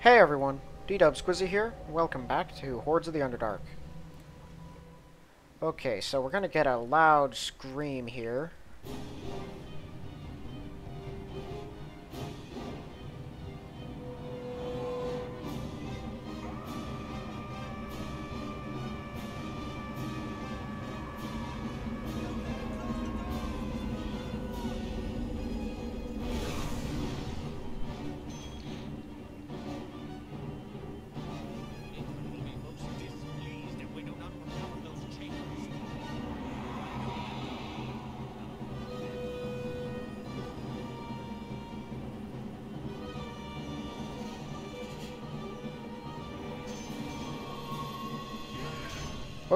Hey everyone, D-Dub Squizzee here. Welcome back to Hordes of the Underdark. Okay, so we're gonna get a loud scream here.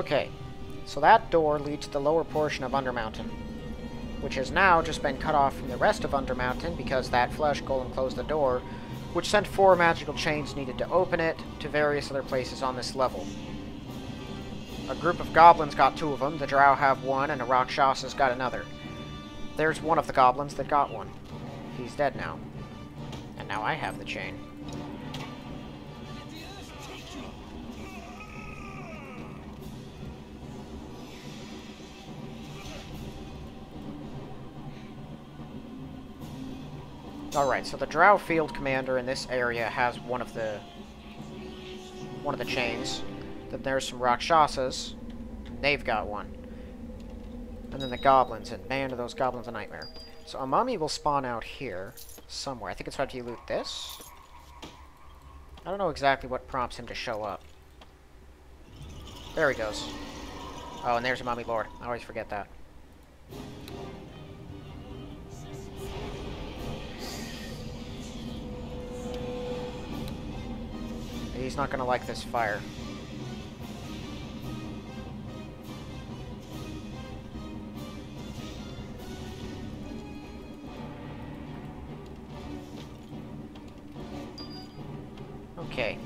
Okay, so that door leads to the lower portion of Undermountain, which has now just been cut off from the rest of Undermountain because that flesh golem closed the door, which sent four magical chains needed to open it to various other places on this level. A group of goblins got two of them, the drow have one, and a Rakshasa's got another. There's one of the goblins that got one. He's dead now. And now I have the chain. Alright, so the Drow Field Commander in this area has one of the one of the chains. Then there's some Rakshasas. They've got one. And then the goblins, and man, are those goblins a nightmare. So a mummy will spawn out here somewhere. I think it's after to loot this. I don't know exactly what prompts him to show up. There he goes. Oh, and there's a mummy lord. I always forget that. He's not gonna like this fire. Okay.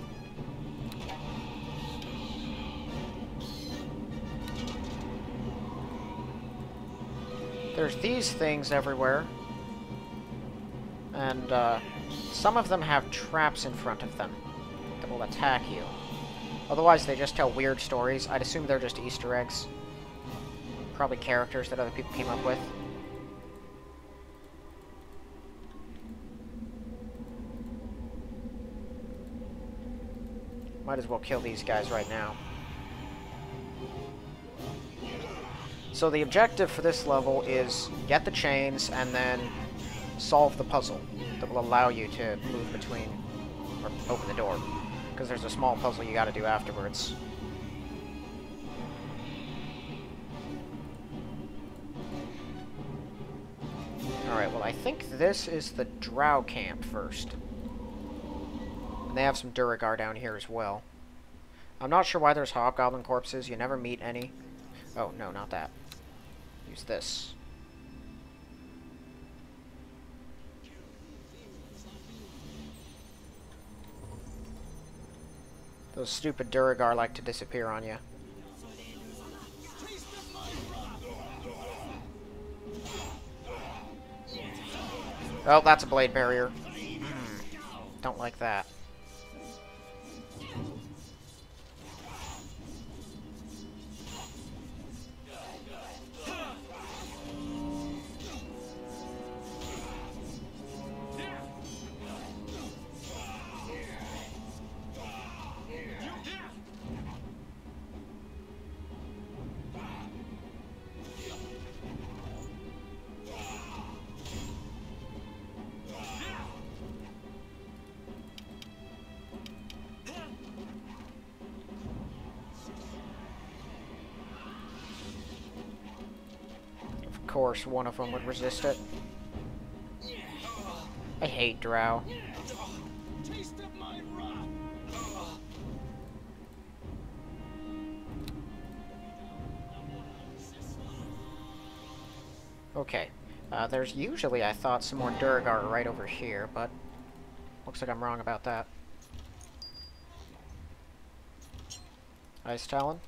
There's these things everywhere. And, uh, some of them have traps in front of them that will attack you. Otherwise, they just tell weird stories. I'd assume they're just Easter eggs. Probably characters that other people came up with. Might as well kill these guys right now. So the objective for this level is get the chains and then solve the puzzle that will allow you to move between or open the door because there's a small puzzle you gotta do afterwards. Alright, well I think this is the Drow camp first. And they have some Duergar down here as well. I'm not sure why there's Hobgoblin corpses, you never meet any. Oh, no, not that. Use this. Those stupid Duergar like to disappear on you. Oh, that's a blade barrier. Mm. Don't like that. Course one of them would resist it. I hate Drow. Okay. Uh, there's usually, I thought, some more Duergar right over here, but looks like I'm wrong about that. Ice Talon?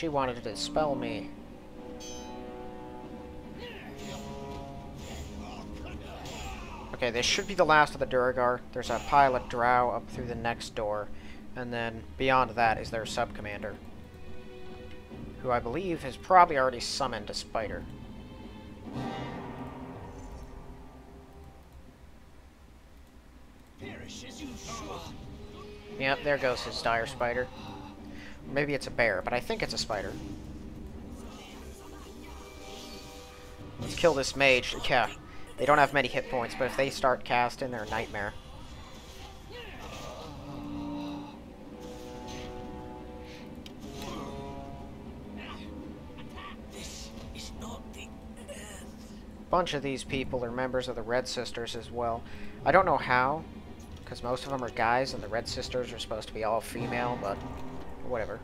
She wanted to dispel me. Okay, this should be the last of the Duergar. There's a pile of drow up through the next door. And then beyond that is their sub-commander. Who I believe has probably already summoned a spider. Yep, there goes his dire spider. Maybe it's a bear, but I think it's a spider. Let's kill this mage. Yeah, they don't have many hit points, but if they start casting, they're a nightmare. Bunch of these people are members of the Red Sisters as well. I don't know how, because most of them are guys, and the Red Sisters are supposed to be all female, but whatever.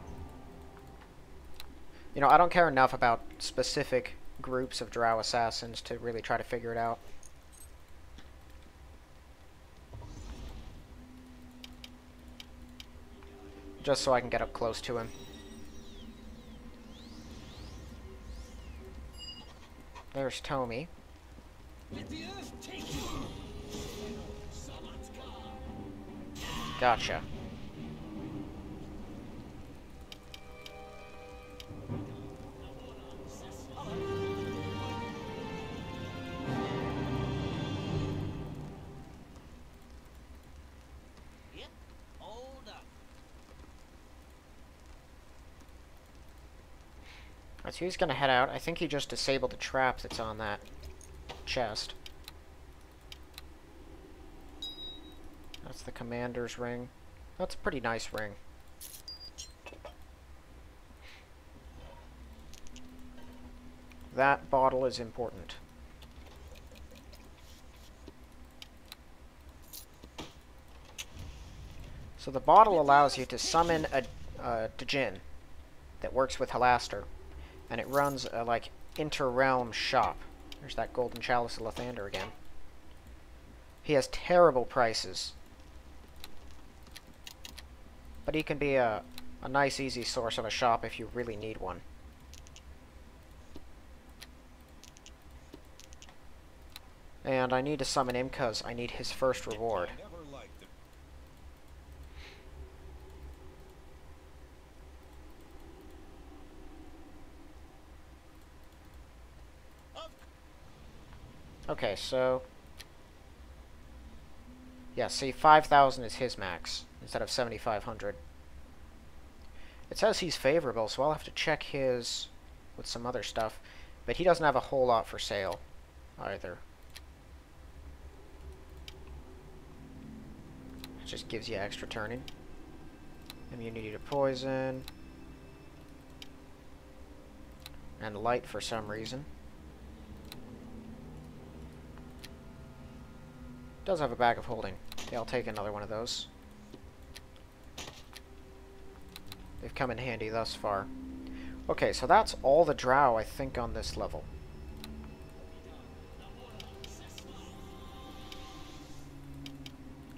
You know, I don't care enough about specific groups of Drow assassins to really try to figure it out. Just so I can get up close to him. There's Tomi. Gotcha. So he's gonna head out. I think he just disabled the trap that's on that chest. That's the commander's ring. That's a pretty nice ring. That bottle is important. So the bottle allows you to summon a, a Djinn that works with Halaster and it runs a, like, inter-realm shop. There's that Golden Chalice of Lathander again. He has terrible prices. But he can be a, a nice, easy source of a shop if you really need one. And I need to summon him because I need his first reward. Okay, so... Yeah, see, 5,000 is his max, instead of 7,500. It says he's favorable, so I'll have to check his with some other stuff. But he doesn't have a whole lot for sale, either. It just gives you extra turning. Immunity to poison. And light for some reason. Does have a bag of holding. Yeah, I'll take another one of those. They've come in handy thus far. Okay, so that's all the drow, I think, on this level.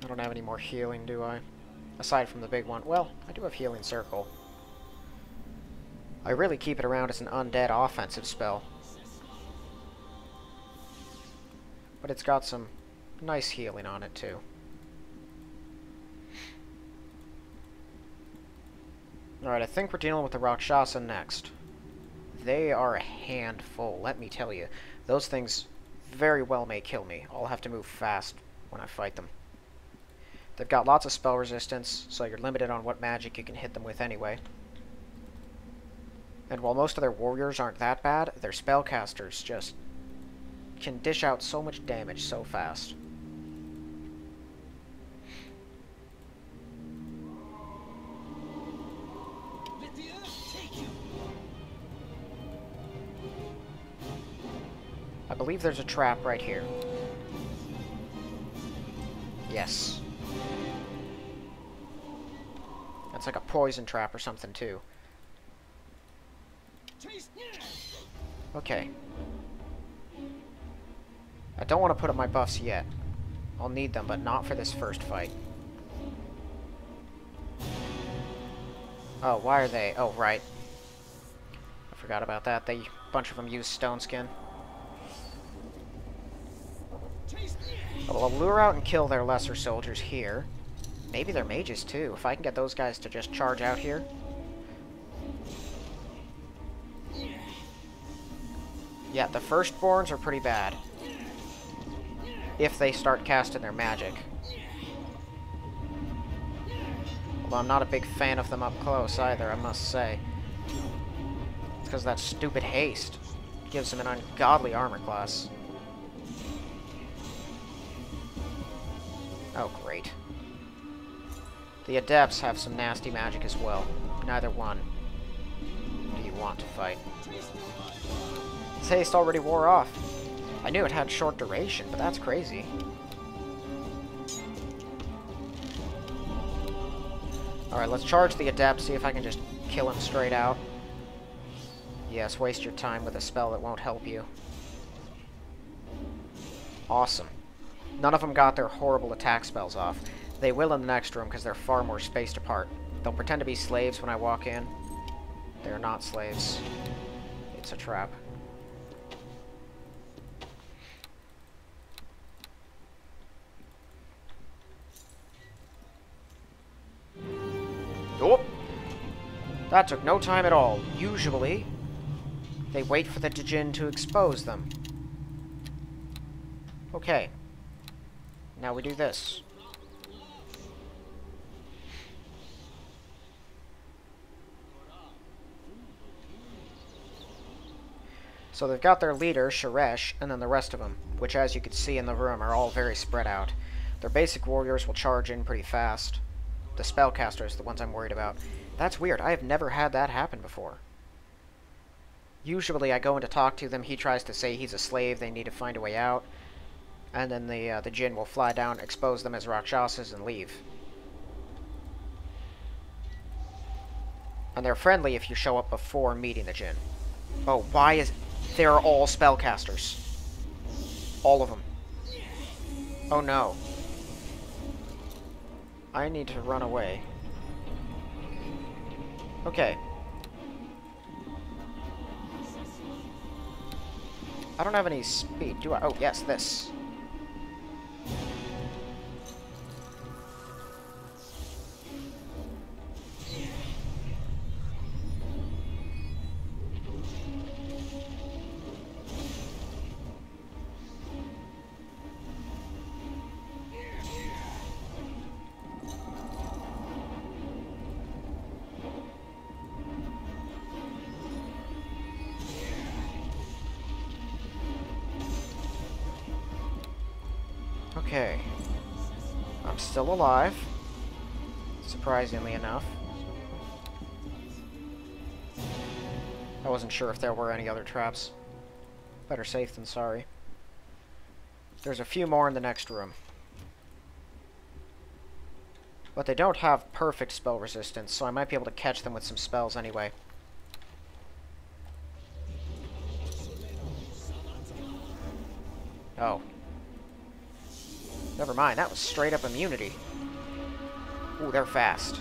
I don't have any more healing, do I? Aside from the big one. Well, I do have Healing Circle. I really keep it around as an undead offensive spell. But it's got some nice healing on it too. Alright, I think we're dealing with the Rakshasa next. They are a handful, let me tell you. Those things very well may kill me. I'll have to move fast when I fight them. They've got lots of spell resistance, so you're limited on what magic you can hit them with anyway. And while most of their warriors aren't that bad, their spellcasters just can dish out so much damage so fast. Believe there's a trap right here. Yes. That's like a poison trap or something, too. Okay. I don't want to put up my buffs yet. I'll need them, but not for this first fight. Oh, why are they? Oh, right. I forgot about that. They, bunch of them use stone skin. I'll lure out and kill their lesser soldiers here. Maybe their mages too. If I can get those guys to just charge out here. Yeah, the firstborns are pretty bad. If they start casting their magic. Although I'm not a big fan of them up close either, I must say. It's because that stupid haste gives them an ungodly armor class. Oh, great. The Adepts have some nasty magic as well. Neither one do you want to fight. This haste already wore off. I knew it had short duration, but that's crazy. Alright, let's charge the Adept, see if I can just kill him straight out. Yes, waste your time with a spell that won't help you. Awesome. None of them got their horrible attack spells off. They will in the next room because they're far more spaced apart. They'll pretend to be slaves when I walk in. They're not slaves. It's a trap. Oh! That took no time at all. Usually, they wait for the Djinn to expose them. Okay. Now we do this. So they've got their leader, Sharesh, and then the rest of them, which as you can see in the room are all very spread out. Their basic warriors will charge in pretty fast. The spellcasters, the ones I'm worried about. That's weird. I have never had that happen before. Usually I go in to talk to them, he tries to say he's a slave, they need to find a way out. And then the, uh, the Djinn will fly down, expose them as Rakshasas, and leave. And they're friendly if you show up before meeting the Djinn. Oh, why is... They're all spellcasters. All of them. Oh no. I need to run away. Okay. I don't have any speed, do I? Oh, yes, this. Okay. I'm still alive. Surprisingly enough. I wasn't sure if there were any other traps. Better safe than sorry. There's a few more in the next room. But they don't have perfect spell resistance, so I might be able to catch them with some spells anyway. Mind, that was straight up immunity. Ooh, they're fast.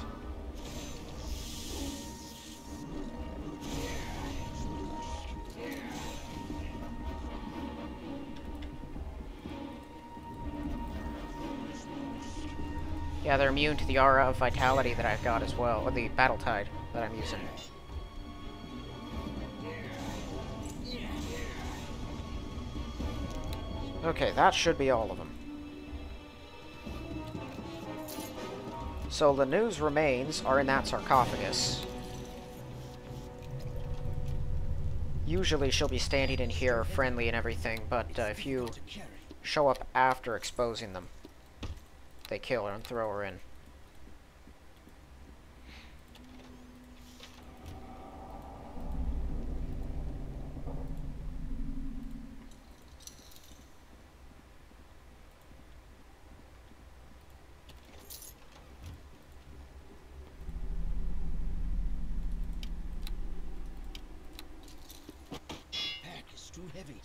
Yeah, they're immune to the aura of vitality that I've got as well, or the battle tide that I'm using. Okay, that should be all of them. So Lanu's remains are in that sarcophagus. Usually she'll be standing in here friendly and everything, but uh, if you show up after exposing them, they kill her and throw her in.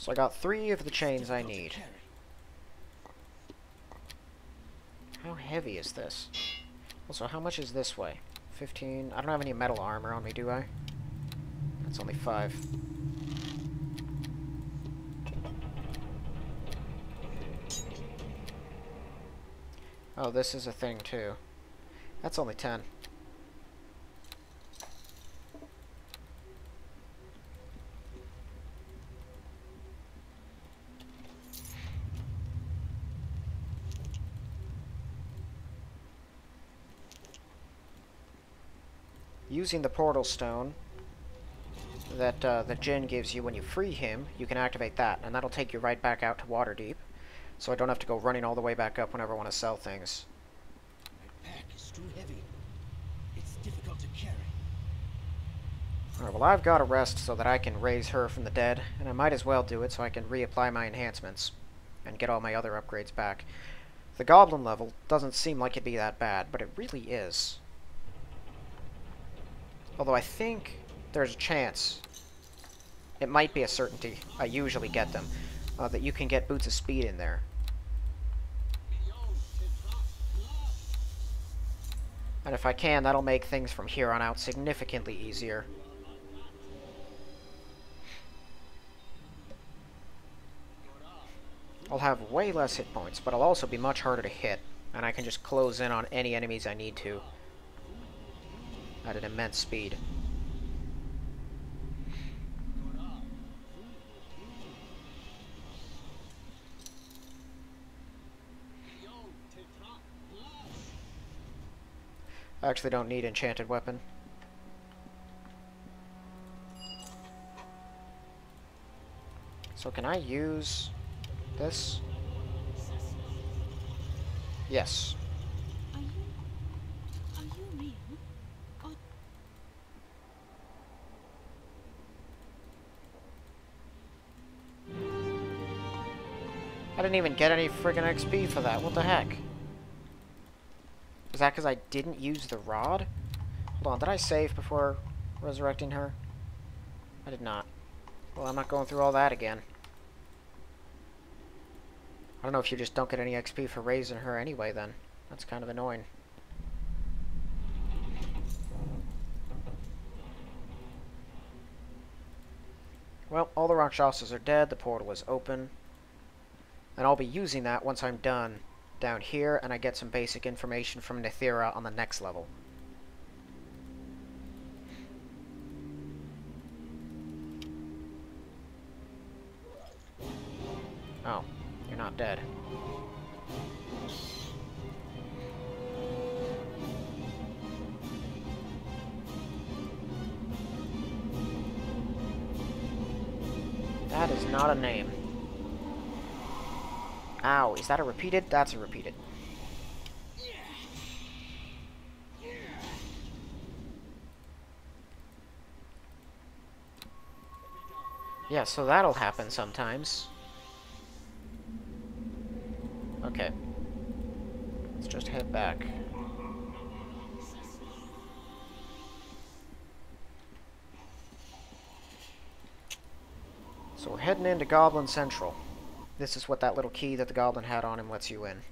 So I got three of the chains I need. How heavy is this? Also, how much is this way? 15. I don't have any metal armor on me, do I? That's only five. Oh, this is a thing too. That's only 10. Using the portal stone that uh, the Jinn gives you when you free him, you can activate that, and that'll take you right back out to Waterdeep. So I don't have to go running all the way back up whenever I want to sell things. My pack is too heavy. It's difficult to carry. Alright, well I've got to rest so that I can raise her from the dead, and I might as well do it so I can reapply my enhancements and get all my other upgrades back. The goblin level doesn't seem like it'd be that bad, but it really is. Although I think there's a chance, it might be a certainty, I usually get them, uh, that you can get Boots of Speed in there. And if I can, that'll make things from here on out significantly easier. I'll have way less hit points, but I'll also be much harder to hit, and I can just close in on any enemies I need to at an immense speed. I actually don't need enchanted weapon. So can I use this? Yes. I didn't even get any friggin' XP for that. What the heck? Is that because I didn't use the rod? Hold on, did I save before resurrecting her? I did not. Well, I'm not going through all that again. I don't know if you just don't get any XP for raising her anyway, then. That's kind of annoying. Well, all the Rakshasas are dead, the portal is open. And I'll be using that once I'm done down here, and I get some basic information from Nathyrra on the next level. Oh, you're not dead. Is that a repeated? That's a repeated. Yeah, so that'll happen sometimes. Okay. Let's just head back. So we're heading into Goblin Central. This is what that little key that the goblin had on him lets you in.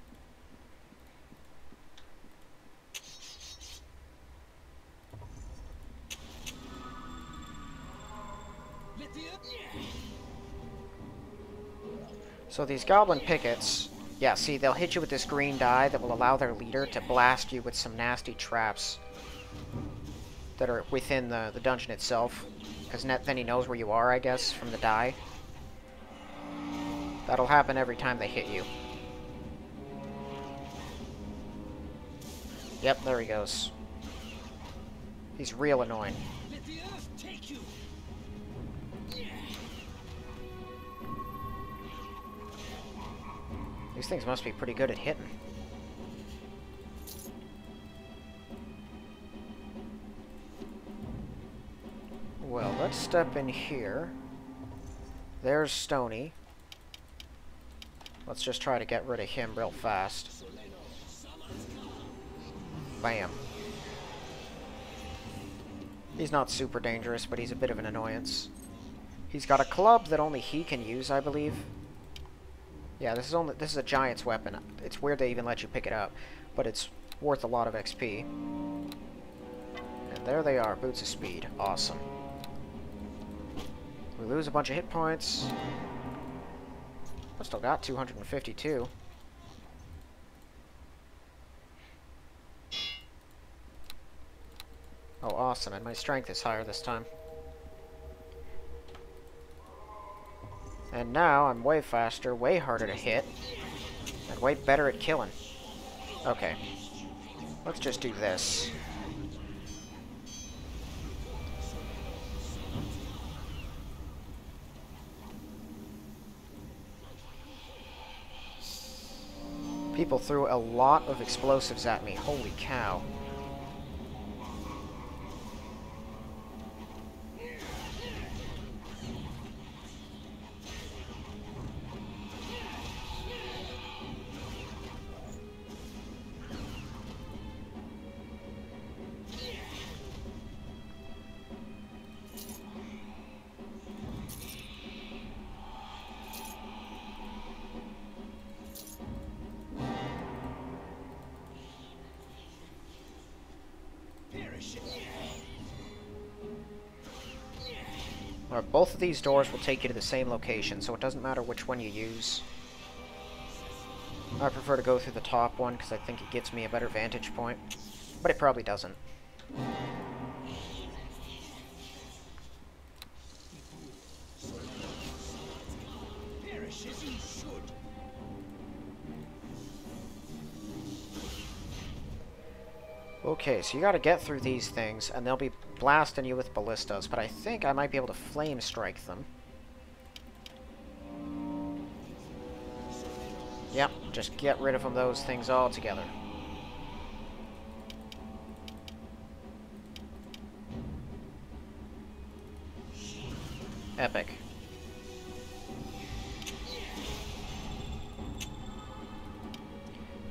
So these goblin pickets, yeah, see, they'll hit you with this green dye that will allow their leader to blast you with some nasty traps that are within the, the dungeon itself. Because then he knows where you are, I guess, from the dye. That'll happen every time they hit you. Yep, there he goes. He's real annoying. These things must be pretty good at hitting. Well, let's step in here. There's Stony. Let's just try to get rid of him real fast. Bam. He's not super dangerous, but he's a bit of an annoyance. He's got a club that only he can use, I believe. Yeah, this is only this is a giant's weapon. It's weird they even let you pick it up, but it's worth a lot of XP. And there they are, boots of speed. Awesome. We lose a bunch of hit points. I still got 252. Oh, awesome, and my strength is higher this time. And now I'm way faster, way harder to hit, and way better at killing. Okay. Let's just do this. Threw a lot of explosives at me. Holy cow. These doors will take you to the same location, so it doesn't matter which one you use. I prefer to go through the top one because I think it gives me a better vantage point, but it probably doesn't. Okay, so you gotta get through these things, and they'll be blasting you with ballistas, but I think I might be able to flame strike them. Yep, just get rid of them, those things all together. Epic.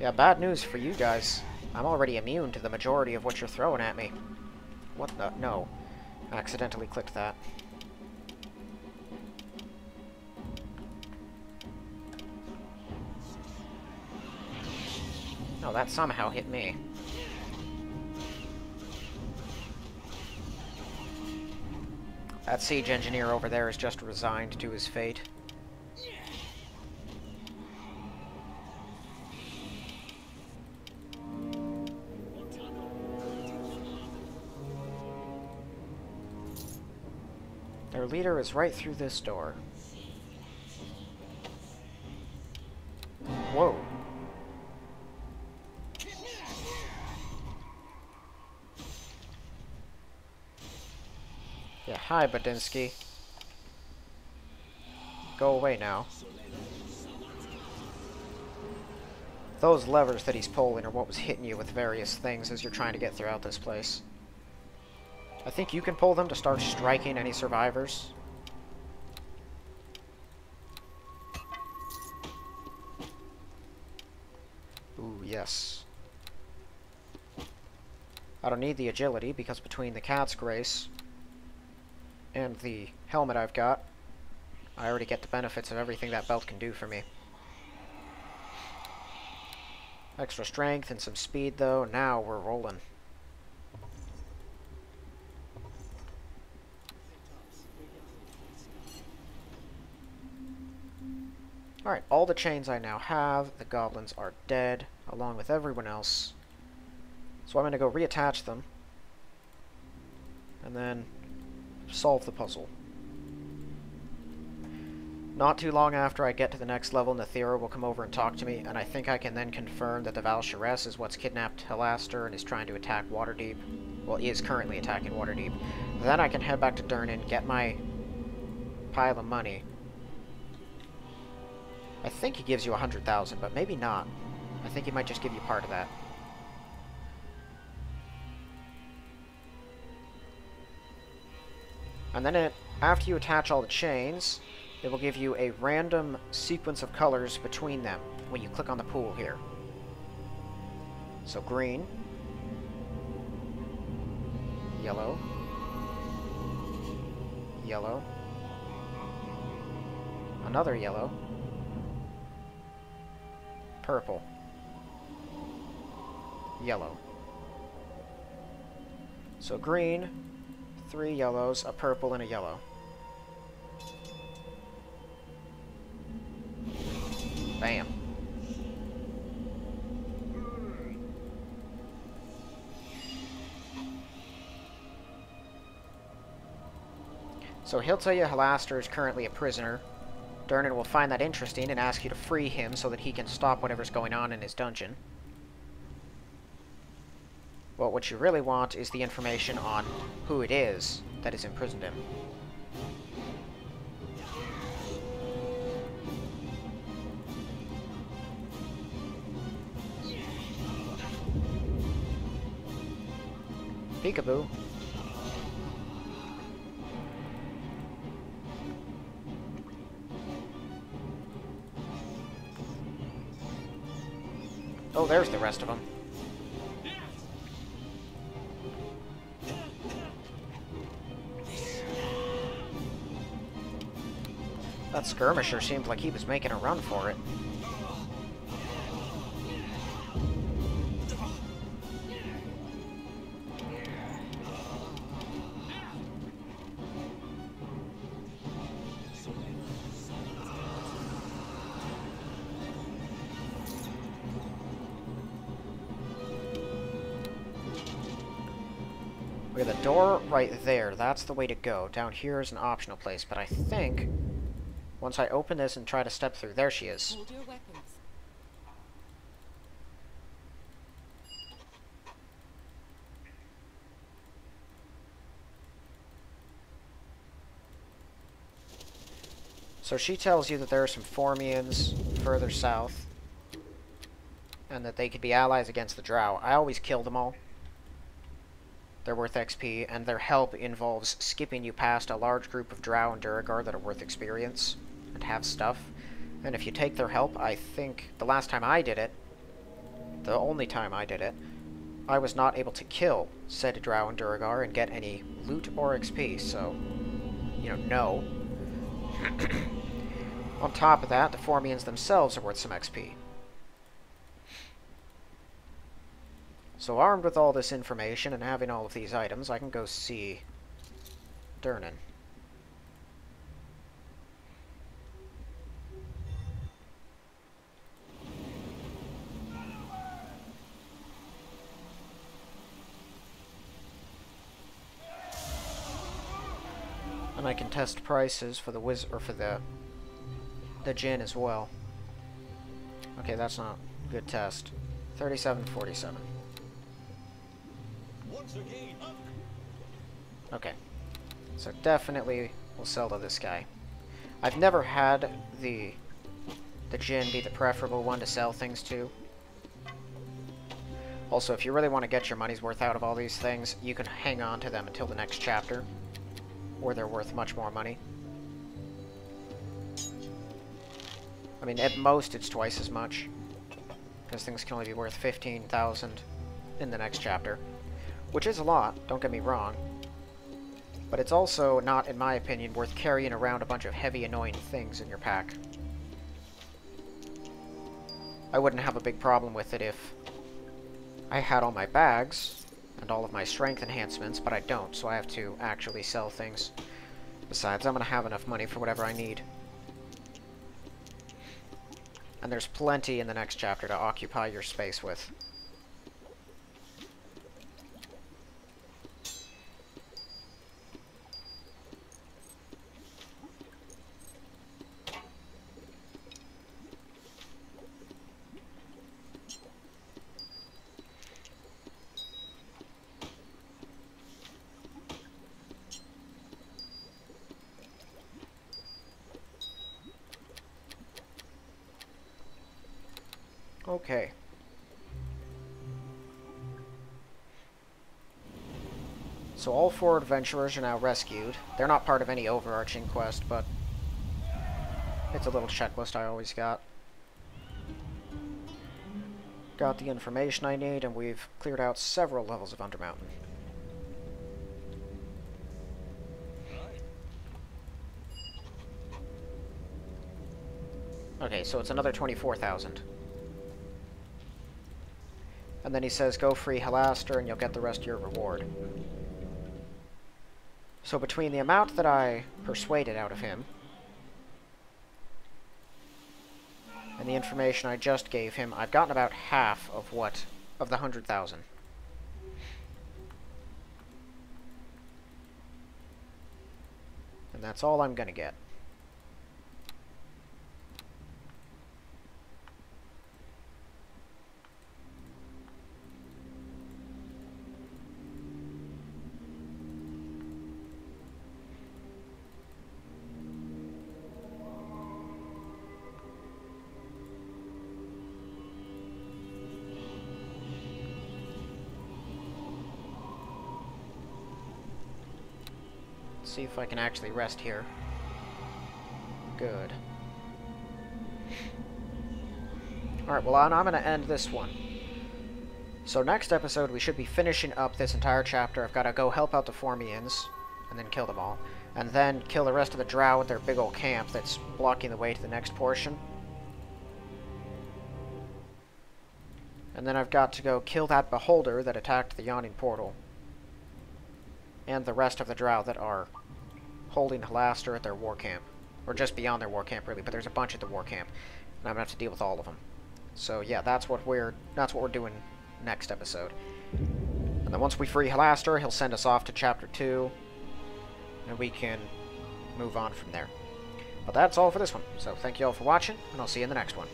Yeah, bad news for you guys. I'm already immune to the majority of what you're throwing at me. What the? No. Accidentally clicked that. No, that somehow hit me. That siege engineer over there is just resigned to his fate. Their leader is right through this door. Whoa. Yeah, hi, Badinsky. Go away now. Those levers that he's pulling are what was hitting you with various things as you're trying to get throughout this place. I think you can pull them to start striking any survivors. Ooh, yes. I don't need the agility because between the cat's grace and the helmet I've got, I already get the benefits of everything that belt can do for me. Extra strength and some speed though, now we're rolling. Alright, all the chains I now have, the goblins are dead, along with everyone else. So I'm going to go reattach them, and then solve the puzzle. Not too long after I get to the next level, Nathyrra will come over and talk to me, and I think I can then confirm that the Valsharess is what's kidnapped Halaster and is trying to attack Waterdeep. Well, he is currently attacking Waterdeep. Then I can head back to Durnan, get my pile of money, I think he gives you a hundred thousand, but maybe not. I think he might just give you part of that. And then it, after you attach all the chains, it will give you a random sequence of colors between them when you click on the pool here. So green, yellow, yellow, another yellow, Purple. Yellow. So green, three yellows, a purple, and a yellow. Bam. So he'll tell you Halaster is currently a prisoner. Durnan will find that interesting and ask you to free him so that he can stop whatever's going on in his dungeon. Well, what you really want is the information on who it is that has imprisoned him. Peekaboo. There's the rest of them. That skirmisher seemed like he was making a run for it. That's the way to go. Down here is an optional place, but I think once I open this and try to step through, there she is. Hold your weapons. So she tells you that there are some Formians further south, and that they could be allies against the Drow. I always kill them all. They're worth XP, and their help involves skipping you past a large group of Drow and Duergar that are worth experience and have stuff. And if you take their help, I think the last time I did it, the only time I did it, I was not able to kill said Drow and Duergar and get any loot or XP, so, you know, no. On top of that, the Formians themselves are worth some XP. So armed with all this information and having all of these items, I can go see Durnan. And I can test prices for the wizard or for the the Djinn as well. Okay, that's not good test. 3747. Okay. So definitely we'll sell to this guy. I've never had the the Djinn be the preferable one to sell things to. Also, if you really want to get your money's worth out of all these things, you can hang on to them until the next chapter, where they're worth much more money. I mean, at most it's twice as much, because things can only be worth 15,000 in the next chapter, which is a lot, don't get me wrong. But it's also not, in my opinion, worth carrying around a bunch of heavy, annoying things in your pack. I wouldn't have a big problem with it if I had all my bags and all of my strength enhancements, but I don't, so I have to actually sell things. Besides, I'm going to have enough money for whatever I need. And there's plenty in the next chapter to occupy your space with. Okay. So all four adventurers are now rescued. They're not part of any overarching quest, but it's a little checklist I always got. Got the information I need, and we've cleared out several levels of Undermountain. Okay, so it's another 24,000. And then he says, go free Halaster and you'll get the rest of your reward. So between the amount that I persuaded out of him, and the information I just gave him, I've gotten about half of what of the hundred thousand. And that's all I'm gonna get. See if I can actually rest here. Good. Alright, well, I'm going to end this one. So next episode, we should be finishing up this entire chapter. I've got to go help out the Formians, and then kill them all. And then kill the rest of the Drow with their big old camp that's blocking the way to the next portion. And then I've got to go kill that Beholder that attacked the Yawning Portal. And the rest of the Drow that are holding Halaster at their war camp. Or just beyond their war camp, really, but there's a bunch at the war camp. And I'm gonna have to deal with all of them. So yeah, that's what we're that's what we're doing next episode. And then once we free Halaster, he'll send us off to chapter 2. And we can move on from there. But that's all for this one. So thank you all for watching, and I'll see you in the next one.